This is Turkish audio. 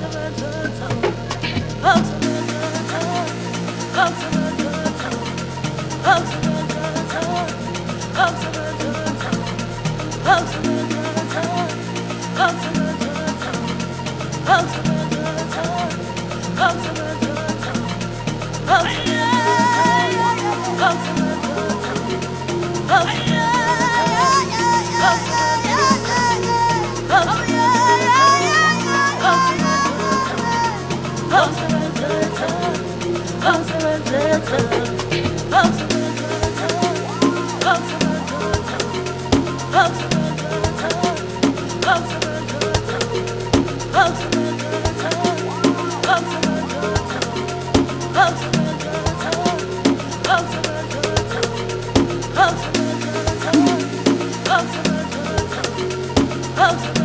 Oh, Oh!